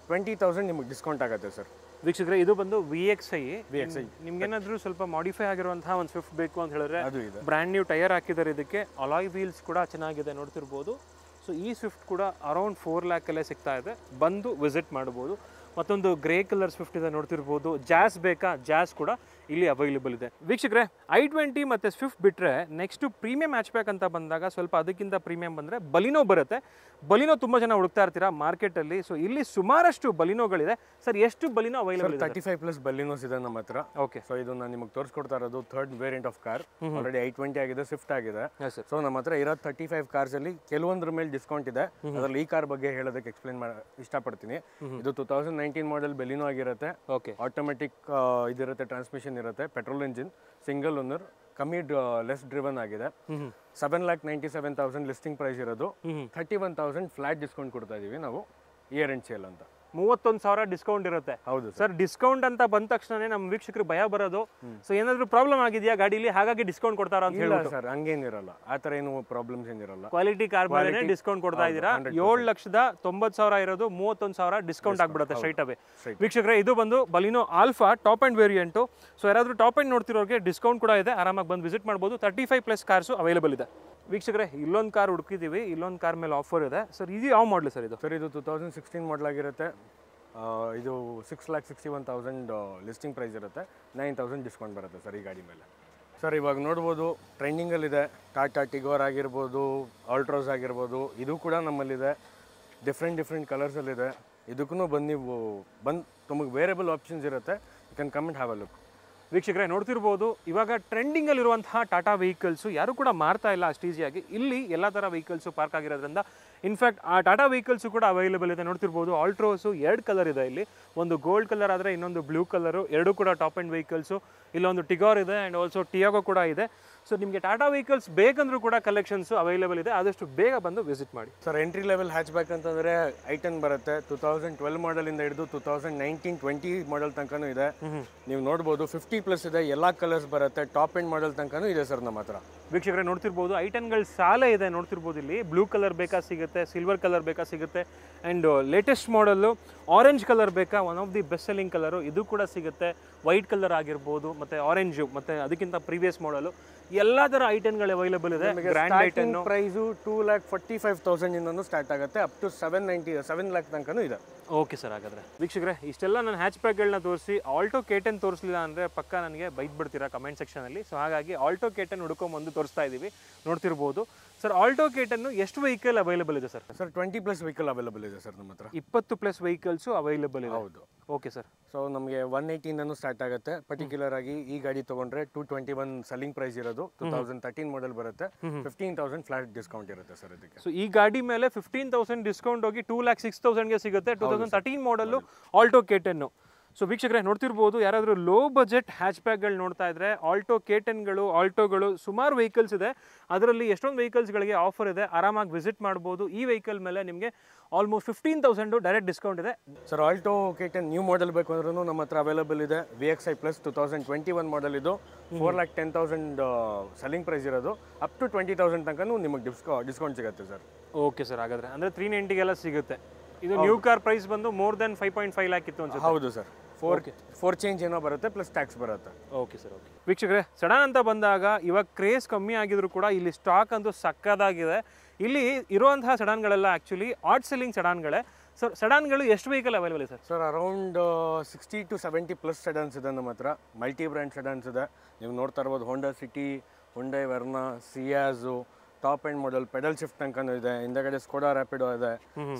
ಟ್ವೆಂಟಿ ತೌಸಂಡ್ ನಿಮಗೆ ಡಿಸ್ಕೌಂಟ್ ಆಗುತ್ತೆ ಸರ್. ವೀಕ್ಷಕರೇ ಇದು ಬಂದು V X I V X I ನಿಮ್ಗೇನಾದ್ರೂ ಸ್ವಲ್ಪ ಮಾಡಿಫೈ ಆಗಿರುವಂತಹ ಒಂದು ಸ್ವಿಫ್ಟ್ ಬೇಕು ಅಂತ ಹೇಳಿದ್ರೆ ಬ್ರ್ಯಾಂಡ್ ನ್ಯೂ ಟೈರ್ ಹಾಕಿದ್ದಾರೆ ಇದಕ್ಕೆ. ಅಲಾಯ್ ವೀಲ್ಸ್ ಕೂಡ ಚೆನ್ನಾಗಿದೆ ನೋಡ್ತಿರ್ಬೋದು. ಸೊ ಈ ಸ್ವಿಫ್ಟ್ ಕೂಡ ಅರೌಂಡ್ ಫೋರ್ ಲ್ಯಾಕಲ್ಲೇ ಸಿಗ್ತಾ ಇದೆ. ಬಂದು ವಿಸಿಟ್ ಮಾಡ್ಬೋದು. ಮತ್ತೊಂದು ಗ್ರೇ ಕಲರ್ ಸ್ವಿಫ್ಟ್ ಇದೆ ನೋಡ್ತಿರ್ಬೋದು. ಜಾಸ್ ಬೇಕಾ? ಜಾಸ್ ಕೂಡ ಇಲ್ಲಿ ಅವೈಲೇಬಲ್ ಇದೆ. ವೀಕ್ಷಕರೇ ಐ ಟ್ವೆಂಟಿ ಮತ್ತು ಸ್ವಿಫ್ಟ್ ಬಿಟ್ಟರೆ ನೆಕ್ಸ್ಟು ಪ್ರೀಮಿಯಂ ಹ್ಯಾಚ್ಬ್ಯಾಕ್ ಅಂತ ಬಂದಾಗ ಸ್ವಲ್ಪ ಅದಕ್ಕಿಂತ ಪ್ರೀಮಿಯಂ ಬಂದರೆ ಬಲಿನೋ ಬರುತ್ತೆ. ಬಲಿನೋ ತುಂಬ ಜನ ಹುಡುಕ್ತಾ ಇರ್ತೀರಾ ಮಾರ್ಕೆಟಲ್ಲಿ ಸೊ ಇಲ್ಲಿ ಸುಮಾರಷ್ಟು ಬಲಿನೋಗಳಿದೆ ಸರ್ ಎಷ್ಟು Baleno available thirty five plus Balenos ಇದೆ ನಮ್ಮ ಹತ್ರ. ಓಕೆ ಸೊ ಇದು ನಾನು ನಿಮಗೆ ತೋರಿಸ್ಕೊಡ್ತಾ ಇರೋದು third variant of car already I twenty ಆಗಿದೆ ಸ್ವಿಫ್ಟ್ ಆಗಿದೆ. ಸೊ ನಮ್ಮ ಹತ್ರ ಇರೋ ತರ್ಟಿ ಫೈವ್ ಕಾರ್ಸ್ ಅಲ್ಲಿ ಕೆಲವೊಂದ್ರ ಮೇಲೆ ಡಿಸ್ಕೌಂಟ್ ಇದೆ. ಅದರಲ್ಲಿ ಈ ಕಾರ್ ಬಗ್ಗೆ ಹೇಳೋದಕ್ಕೆ ಎಕ್ಸ್ಪ್ಲೇನ್ ಮಾಡ ಇಷ್ಟಪಡ್ತೀನಿ. ಇದು two thousand nineteen model Baleno ಆಗಿರುತ್ತೆ. ಓಕೆ ಆಟೋಮೆಟಿಕ್ ಇದಿರುತ್ತೆ ಟ್ರಾನ್ಸ್ಮಿಷನ್ ಇರುತ್ತೆ ಪೆಟ್ರೋಲ್ ಇಂಜಿನ್ ಸಿಂಗಲ್ ಓನರ್ ಕಮ್ಮಿ ಲೆಸ್ ಡ್ರಿವನ್ ಆಗಿದೆ. Seven lakh ninety seven thousand listing price ಇರೋದು. Thirty one thousand flat discount ಕೊಡ್ತಾ ಇದೀವಿ ನಾವು ಇಯರ್ ಎಂಡ್ ಸೇಲ್ ಅಂತ. ಮೂವತ್ತೊಂದು ಸಾವಿರ ಡಿಸ್ಕೌಂಟ್ ಇರುತ್ತೆ. ಹೌದು ಸರ್. ಡಿಸ್ಕೌಂಟ್ ಅಂತ ಬಂದ ತಕ್ಷಣ ನಮ್ಮ ವೀಕ್ಷಕರು ಭಯ ಬರೋದು. ಸೊ ಏನಾದ್ರು ಪ್ರಾಬ್ಲಮ್ ಆಗಿದೆಯಾ ಗಾಡಿಲಿ? ಹಾಗಾಗಿ ಡಿಸ್ಕೌಂಟ್ ಕೊಡ್ತಾರ ಅಂತ ಹೇಳಿ ಸರ್ ಹಂಗೇನಿರಲ್ಲ ಆ ಥರ ಏನು ಪ್ರಾಬ್ಲಮ್ಸ್ ಏನಿರಲ್ಲ ಕ್ವಾಲಿಟಿ ಕಾರ್ ಮೇಲೆ ಡಿಸ್ಕೌಂಟ್ ಕೊಡ್ತಾ ಇದ್ದೀರಾ? ಏಳು ಲಕ್ಷದ ತೊಂಬತ್ತು ಸಾವಿರ ಇರೋದು ಮೂವತ್ತೊಂದು ಸಾವಿರ ಡಿಸ್ಕೌಂಟ್ ಆಗ್ಬಿಡುತ್ತೆ ಸ್ಟ್ರೈಟ್ ಅವೇ. ವೀಕ್ಷಕರೇ ಇದು ಬಂದು Baleno Alpha top end variant so ಯಾರಾದ್ರೂ ಟಾಪ್ ಅಂಡ್ ನೋಡ್ತಿರೋರಿಗೆ ಡಿಸ್ಕೌಂಟ್ ಕೂಡ ಇದೆ. ಆರಾಮಾಗಿ ಬಂದು ವಿಸಿಟ್ ಮಾಡ್ಬೋದು. Thirty five plus cars available ಇದೆ. ವೀಕ್ಷಕರೇ ಇಲ್ಲೊಂದು ಕಾರ್ ಹುಡುಕಿದ್ದೀವಿ ಇಲ್ಲೊಂದು ಕಾರ್ ಮೇಲೆ ಆಫರ್ ಇದೆ. ಸರ್ ಇದು ಯಾವ ಮಾಡಲ್ ಸರ್ ಇದು? ಸರ್ ಇದು ಟೂ ತೌಸಂಡ್ ಸಿಕ್ಸ್ಟೀನ್ ಮಾಡಲ್ ಆಗಿರುತ್ತೆ. ಆ, ಇದು six lakh sixty one thousand listing price ಇರುತ್ತೆ. ನೈನ್ ತೌಸಂಡ್ ಡಿಸ್ಕೌಂಟ್ ಬರುತ್ತೆ ಸರ್ ಈ ಗಾಡಿ ಮೇಲೆ. ಸರ್ ಇವಾಗ ನೋಡ್ಬೋದು ಟ್ರೆಂಡಿಂಗಲ್ಲಿದೆ ಟಾಟಾ ಟಿಗೋರ್ ಆಗಿರ್ಬೋದು ಆಲ್ಟ್ರೋಸ್ ಆಗಿರ್ಬೋದು ಇದು ಕೂಡ ನಮ್ಮಲ್ಲಿದೆ. ಡಿಫ್ರೆಂಟ್ ಡಿಫ್ರೆಂಟ್ ಕಲರ್ಸಲ್ಲಿದೆ ಇದಕ್ಕೂ ಬಂದು ನೀವು ಬಂದು ನಮಗೆ ವೇರಿಯಬಲ್ ಆಪ್ಷನ್ಸ್ ಇರುತ್ತೆ. You can comment have a look ವೀಕ್ಷಕರೇ, ನೋಡ್ತಿರ್ಬೋದು, ಇವಾಗ ಟ್ರೆಂಡಿಂಗಲ್ಲಿರುವಂತಹ ಟಾಟಾ ವೆಹಿಕಲ್ಸು ಯಾರು ಕೂಡ ಮಾರ್ತಾ ಇಲ್ಲ ಅಷ್ಟು ಈಸಿಯಾಗಿ. ಇಲ್ಲಿ ಎಲ್ಲ ಥರ ವೆಹಿಕಲ್ಸು ಪಾರ್ಕ್ ಆಗಿರೋದ್ರಿಂದ ಇನ್ಫ್ಯಾಕ್ಟ್ ಆ ಟಾಟಾ ವೆಹಿಕಲ್ಸು ಕೂಡ ಅವೈಲೇಬಲ್ ಇದೆ. ನೋಡ್ತಿರ್ಬೋದು ಆಲ್ಟ್ರೋಸು ಎರಡು ಕಲರ್ ಇದೆ ಇಲ್ಲಿ. ಒಂದು ಗೋಲ್ಡ್ ಕಲರ್ ಆದರೆ ಇನ್ನೊಂದು ಬ್ಲೂ ಕಲರು ಎರಡೂ ಕೂಡ ಟಾಪ್ ಆ್ಯಂಡ್ ವೆಹಿಕಲ್ಸು ಇಲ್ಲೊಂದು ಟಿಗೋರ್ ಇದೆ ಆ್ಯಂಡ್ ಆಲ್ಸೋ ಟಿಯಾಗೋ ಕೂಡ ಇದೆ. ಸೊ ನಿಮಗೆ ಟಾಟಾ ವೆಹಿಕಲ್ಸ್ ಬೇಕಂದ್ರೂ ಕೂಡ ಕಲೆಕ್ಷನ್ಸ್ ಅವೈಲೇಬಲ್ ಇದೆ. ಆದಷ್ಟು ಬೇಗ ಬಂದು ವಿಸಿಟ್ ಮಾಡಿ. Sir entry level hatchback ಅಂತಂದರೆ ಐಟನ್ ಬರುತ್ತೆ. ಟೂ ತೌಸಂಡ್ ಟ್ವೆಲ್ ಮಾಡಲಿಂದ ಹಿಡಿದು two thousand nineteen twenty model ತನಕನೂ ಇದೆ. ನೀವು ನೋಡ್ಬೋದು ಫಿಫ್ಟಿ ಪ್ಲಸ್ ಇದೆ ಎಲ್ಲ ಕಲರ್ಸ್ ಬರುತ್ತೆ. ಟಾಪ್ ಎಂಡ್ ಮಾಡಲ್ ತನಕನೂ ಇದೆ ಸರ್ ನಮ್ಮ ಹತ್ರ. ವೀಕ್ಷಕರೇ ನೋಡ್ತಿರ್ಬೋದು ಐಟನ್ಗಳ ಸಾಲ ಇದೆ ನೋಡ್ತಿರ್ಬೋದು ಇಲ್ಲಿ. ಬ್ಲೂ ಕಲರ್ ಬೇಕಾ ಸಿಗುತ್ತೆ ಸಿಲ್ವರ್ ಕಲರ್ ಬೇಕಾ ಸಿಗುತ್ತೆ. And latest model orange colour ಬೇಕಾ? One of the best selling colour ಇದು ಕೂಡ ಸಿಗುತ್ತೆ. ವೈಟ್ ಕಲರ್ ಆಗಿರ್ಬೋದು ಮತ್ತು ಆರೆಂಜು ಮತ್ತು ಅದಕ್ಕಿಂತ ಪ್ರೀವಿಯಸ್ ಮಾಡಲು ಎಲ್ಲ ಥರ ಐಟಮ್ಗಳು ಅವೈಲೇಬಲ್ ಇದೆ. Grand I ten price two lakh forty five thousand ಇಂದನೂ start ಆಗುತ್ತೆ. Up to seven ninety seven lakh ತನಕನೂ ಇದೆ. ಓಕೆ ಸರ್ ಹಾಗಾದ್ರೆ. ವೀಕ್ಷಕರೆ ಇಷ್ಟೆಲ್ಲ ನಾನು ಹ್ಯಾಚ್ ಪ್ಯಾಕ್ಗಳನ್ನ ತೋರಿಸಿ ಆಲ್ಟೋ ಕೇಟನ್ ತೋರಿಸಲಿಲ್ಲ ಅಂದರೆ ಪಕ್ಕ ನನಗೆ ಬೈಟ್ ಬಿಡ್ತೀರಾ ಕಮೆಂಟ್ ಸೆಕ್ಷನಲ್ಲಿ ಸೊ ಹಾಗಾಗಿ ಆಲ್ಟೋ ಕೇಟನ್ ಹುಡ್ಕೊಂಬಂದು ತೋರಿಸ್ತಾ ಇದ್ದೀವಿ ನೋಡ್ತಿರ್ಬೋದು. ಸರ್ ಆಲ್ಟೋ ಕೇಟನ್ನು ಎಷ್ಟು ವೆಹಿಕಲ್ ಅವೈಲಬಲ್ ಇದೆ sir sir twenty plus vehicle available ಇದೆ ಸರ್ ನಮ್ಮ ಹತ್ರ. ಇಪ್ಪತ್ತು ಪ್ಲಸ್ ವೆಹಿಕಲ್ಸು ಅವೈಲೇಬಲ್ ಇದೆ. ಹೌದು. ಓಕೆ ಸರ್ ಸೊ ನಮಗೆ ಒನ್ ಏಯ್ಟಿಂದನೂ ಸ್ಟಾರ್ಟ್ ಆಗುತ್ತೆ. ಪರ್ಟಿಕ್ಯುಲರ್ ಆಗಿ ಈ ಗಾಡಿ ತೊಗೊಂಡ್ರೆ two twenty one selling price ಇರೋದು ಟೂ ತೌಸಂಡ್ ತರ್ಟೀನ್ ಮಾಡಲ್ ಬರುತ್ತೆ. ಫಿಫ್ಟೀನ್ ತೌಸಂಡ್ ಫ್ಲಾಟ್ ಡಿಸ್ಕೌಂಟ್ ಇರುತ್ತೆ ಸರ್ ಅದಕ್ಕೆ ಸೊ ಈ ಗಾಡಿ ಮೇಲೆ ಫಿಫ್ಟೀನ್ ತೌಸಂಡ್ ಡಿಸ್ಕೌಂಟ್ ಹೋಗಿ ಟೂ ಲ್ಯಾಕ್ ಸಿಕ್ಸ್ ತೌಸಂಡ್ಗೆ ಸಿಗುತ್ತೆ. Two thousand thirteen model Alto ಕೇಟನ್ನು so ವೀಕ್ಷಕರೇ ನೋಡ್ತಿರ್ಬೋದು ಯಾರಾದರೂ ಲೋ ಬಜೆಟ್ ಹ್ಯಾಚ್ ಪ್ಯಾಕ್ಗಳು ನೋಡ್ತಾ ಇದ್ರೆ ಆಲ್ಟೋ ಕೇಟನ್ಗಳು ಆಲ್ಟೋಗಳು ಸುಮಾರು ವೆಹಿಕಲ್ಸ್ ಇದೆ. ಅದರಲ್ಲಿ ಎಷ್ಟೊಂದು ವೆಹಿಕಲ್ಸ್ಗಳಿಗೆ ಆಫರ್ ಇದೆ ಆರಾಮಾಗಿ ವಿಸಿಟ್ ಮಾಡ್ಬೋದು. ಈ ವೆಹಿಕಲ್ ಮೇಲೆ ನಿಮಗೆ almost fifteen thousand direct discount ಇದೆ. Sir Alto ten new model ಬೇಕು ಅಂದ್ರೂ ನಮ್ಮ ಹತ್ರ ಅವೈಲಬಲ್ ಇದೆ. V X I plus two thousand twenty one model ಇದು four lakh ten thousand selling price ಇರೋದು. ಅಪ್ ಟು ಟ್ವೆಂಟಿ ತೌಸಂಡ್ ತನಕ ನಿಮಗೆ ಡಿಸ್ಕೌ ಡಿಸ್ಕೌಂಟ್ ಸಿಗುತ್ತೆ ಸರ್ ಓಕೆ ಸರ್ ಹಾಗಾದ್ರೆ. ಅಂದರೆ ತ್ರೀ ನೈಂಟಿಗೆಲ್ಲ ಸಿಗುತ್ತೆ. ಇದು ನ್ಯೂ ಕಾರ್ ಪ್ರೈಸ್ ಬಂದು more than five point five lakh ಇತ್ತು ಅನ್ಸುತ್ತೆ. ಹೌದು ಸರ್ ಫೋರ್ ಫೋರ್ ಚೇಂಜ್ ಏನೋ ಬರುತ್ತೆ ಪ್ಲಸ್ ಟ್ಯಾಕ್ಸ್ ಬರುತ್ತೆ. ಓಕೆ ಸರ್ ಓಕೆ ವೀಕ್ಷಕರೇ ಸಡನ್ ಅಂತ ಬಂದಾಗ ಇವಾಗ ಕ್ರೇಸ್ ಕಮ್ಮಿ ಆಗಿದ್ರು ಕೂಡ ಇಲ್ಲಿ ಸ್ಟಾಕ್ ಅಂತೂ ಸಕ್ಕದಾಗಿದೆ. ಇಲ್ಲಿ ಇರುವಂತಹ ಸಡನ್ಗಳೆಲ್ಲ ಆ್ಯಕ್ಚುಲಿ ಆರ್ಟ್ ಸೆಲ್ಲಿಂಗ್ ಸಡನ್ಗಳೇ ಸರ್ ಸಡನ್ಗಳು ಎಷ್ಟು ವೆಹಿಕಲ್ ಅವೈಲೇಬಲ್ ಇದೆ sir sir around sixty to seventy plus sedans ಇದೆ ನಮ್ಮ ಹತ್ರ. ಮಲ್ಟಿ ಬ್ರ್ಯಾಂಡ್ ಸಡನ್ಸ್ ಇದೆ. ನೀವು ನೋಡ್ತಾ ಇರ್ಬೋದು Honda City Hyundai Verna Ciaz top end model paddle shift ತನಕನೂ ಇದೆ. ಹಿಂದಗಡೆ ಸ್ಕೋಡಾ ರ್ಯಾಪಿಡೋ ಇದೆ.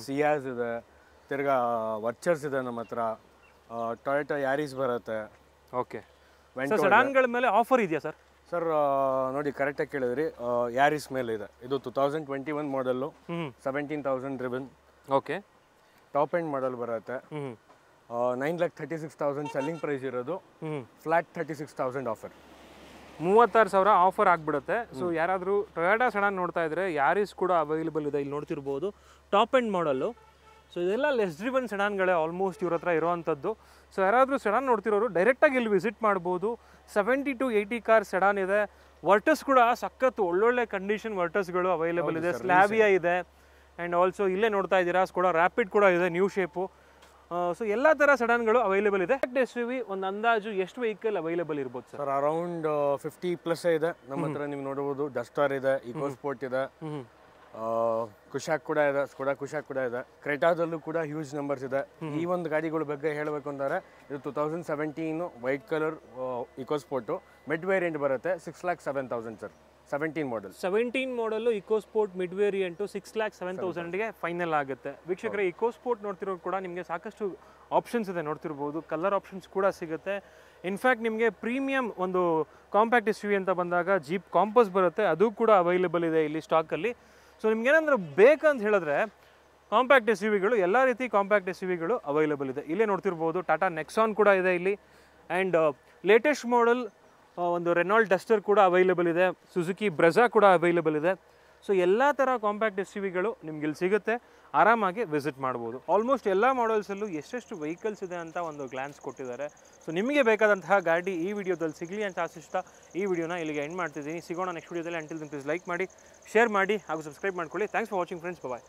ಸಿಯಾಜ್ ಇದೆ. ತಿರ್ಗಾ ವರ್ಚರ್ಸ್ ಇದೆ ನಮ್ಮ ಹತ್ರ. ಟೊಯೋಟಾ ಯಾರೀಸ್ ಬರುತ್ತೆ. ಓಕೆ ಸರ್ ಸಡನ್ಗಳ ಮೇಲೆ ಆಫರ್ ಇದೆಯಾ ಸರ್ ಸರ್ ನೋಡಿ ಕರೆಕ್ಟಾಗಿ ಕೇಳಿದ್ರಿ. ಯಾರಿಸ್ ಮೇಲೆ ಇದೆ. ಇದು two thousand twenty one model seventeen thousand ribbon okay top end model ಬರುತ್ತೆ. ಹ್ಞೂ nine lakh thirty six thousand selling price ಇರೋದು. ಹ್ಞೂ flat thirty six thousand offer ಮೂವತ್ತಾರು ಸಾವಿರ ಆಫರ್ ಆಗಿಬಿಡುತ್ತೆ. ಸೊ ಯಾರಾದರೂ ಟೊಯಾಟಾ ಸಡನ್ ನೋಡ್ತಾ ಇದ್ರೆ ಯಾರಿಸ್ ಕೂಡ ಅವೈಲೇಬಲ್ ಇದೆ. ಇಲ್ಲಿ ನೋಡ್ತಿರ್ಬೋದು. ಟಾಪ್ ಎಂಡ್ ಮಾಡಲ್ಲು ಸೊ ಇದೆಲ್ಲ ಲೆಸ್ ಡ್ರಿವನ್ ಸೆಡಾನ್ಗಳೇ ಆಲ್ಮೋಸ್ಟ್ ಇವ್ರ ಹತ್ರ ಇರೋವಂಥದ್ದು. ಸೊ ಯಾರಾದರೂ ಸೆಡಾನ್ ನೋಡ್ತಿರೋರು ಡೈರೆಕ್ಟಾಗಿ ಇಲ್ಲಿ ವಿಸಿಟ್ ಮಾಡ್ಬೋದು. Seventy to eighty car sedan ಇದೆ. ವರ್ಟಸ್ ಕೂಡ ಸಖತ್ತು ಒಳ್ಳೊಳ್ಳೆ ಕಂಡೀಷನ್ ವರ್ಟಸ್ಗಳು ಅವೈಲೇಬಲ್ ಇದೆ. ಸ್ಲ್ಯಾವಿಯಾ ಇದೆ. ಆ್ಯಂಡ್ ಆಲ್ಸೋ ಇಲ್ಲೇ ನೋಡ್ತಾ ಇದ್ದೀರಾ ಕೂಡ ರ್ಯಾಪಿಡ್ ಕೂಡ ಇದೆ ನ್ಯೂ ಶೇಪು ಸೊ ಎಲ್ಲ ಥರ ಸಡನ್ಗಳು ಅವೈಲೇಬಲ್ ಇದೆ. ಎಸ್ ಯು ವಿ ಒಂದು ಅಂದಾಜು ಎಷ್ಟು ವೆಹಿಕಲ್ ಅವೈಲೇಬಲ್ ಇರ್ಬೋದು ಸರ್ ಅರೌಂಡ್ ಫಿಫ್ಟಿ ಪ್ಲಸ್ ಇದೆ. ನಮ್ಮ ಹತ್ರ ನೀವು ನೋಡಬಹುದು ಡಸ್ಟರ್ ಇದೆ ಇಕೋ ಸ್ಪೋರ್ಟ್ ಇದೆ ಕುಶಾಕ್ ಕೂಡ ಇದೆ ಕೂಡ ಕುಶಾಕ್ ಕೂಡ ಇದೆ. ಕ್ರೆಟಾದಲ್ಲೂ ಕೂಡ ಹ್ಯೂಜ್ ನಂಬರ್ಸ್ ಇದೆ. ಈ ಒಂದು ಗಾಡಿಗಳ ಬಗ್ಗೆ ಹೇಳಬೇಕು ಅಂದರೆ ಇದು two thousand seventeen white colour EcoSport mid variant ಬರುತ್ತೆ six lakh seven thousand sir seventeen model seventeen model EcoSport mid variant six lakh seven ತೌಸಂಡ್ಗೆ final ಆಗುತ್ತೆ. ವೀಕ್ಷಕರ ಇಕೋಸ್ಪೋರ್ಟ್ ಸ್ಪೋರ್ಟ್ ನೋಡ್ತಿರೋರು ಕೂಡ ನಿಮಗೆ ಸಾಕಷ್ಟು ಆಪ್ಷನ್ಸ್ ಇದೆ ನೋಡ್ತಿರ್ಬೋದು. ಕಲರ್ ಆಪ್ಷನ್ಸ್ ಕೂಡ ಸಿಗುತ್ತೆ. ಇನ್ಫ್ಯಾಕ್ಟ್ ನಿಮಗೆ ಪ್ರೀಮಿಯಂ ಒಂದು ಕಾಂಪ್ಯಾಕ್ಟ್ ಎಸ್ ಅಂತ ಬಂದಾಗ ಜೀಪ್ ಕಾಂಪಸ್ ಬರುತ್ತೆ. ಅದು ಕೂಡ ಅವೈಲೇಬಲ್ ಇದೆ ಇಲ್ಲಿ ಸ್ಟಾಕಲ್ಲಿ ಸೊ ನಿಮ್ಗೇನಾದ್ರೂ ಬೇಕಂತ ಹೇಳಿದ್ರೆ ಕಾಂಪ್ಯಾಕ್ಟ್ ಎಸ್ ವಿಗಳು ಎಲ್ಲ ರೀತಿ ಕಾಂಪ್ಯಾಕ್ಟ್ ಎಸ್ ವಿಗಳು ಅವೈಲೇಬಲ್ ಇದೆ. ಇಲ್ಲೇ ನೋಡ್ತಿರ್ಬೋದು ಟಾಟಾ ನೆಕ್ಸಾನ್ ಕೂಡ ಇದೆ ಇಲ್ಲಿ. ಆ್ಯಂಡ್ ಲೇಟೆಸ್ಟ್ ಮಾಡಲ್ ಒಂದು ರೆನಾಲ್ಡ್ ಡಸ್ಟರ್ ಕೂಡ ಅವೈಲೇಬಲ್ ಇದೆ. ಸುಜುಕಿ ಬ್ರೆಜಾ ಕೂಡ ಅವೈಲೇಬಲ್ ಇದೆ. ಸೊ ಎಲ್ಲ ಥರ ಕಾಂಪ್ಯಾಕ್ಟ್ ಎಸ್ ವಿಗಳು ನಿಮ್ಗೆ ಇಲ್ಲಿ ಸಿಗುತ್ತೆ. ಆರಾಮಾಗಿ ವಿಸಿಟ್ ಮಾಡ್ಬೋದು. ಆಲ್ಮೋಸ್ಟ್ ಎಲ್ಲ ಮಾಡಲ್ಸಲ್ಲೂ ಎಷ್ಟೆಷ್ಟು ವೆಹಿಕಲ್ಸ್ ಇದೆ ಅಂತ ಒಂದು ಗ್ಲಾನ್ಸ್ ಕೊಟ್ಟಿದ್ದಾರೆ. ಸೊ ನಿಮಗೆ ಬೇಕಾದಂತಹ ಗಾಡಿ ಈ ವಿಡಿಯೋದಲ್ಲಿ ಸಿಗಲಿ ಅಂತ ಆಶಿಸ್ತಾ ಈ ವಿಡಿಯೋನ ಇಲ್ಲಿಗೆ ಎಂಡ್ ಮಾಡ್ತಿದ್ದೀನಿ. ಸಿಗೋಣ ನೆಕ್ಸ್ಟ್ ವಿಡಿಯೋದಲ್ಲಿ ಅಂಟಿಲ್ ಪ್ಲೀಸ್ ಲೈಕ್ ಮಾಡಿ ಶೇರ್ ಮಾಡಿ ಹಾಗೂ ಸಬ್ಸ್ಕ್ರೈಬ್ ಮಾಡ್ಕೊಳ್ಳಿ. Thanks for watching friends bye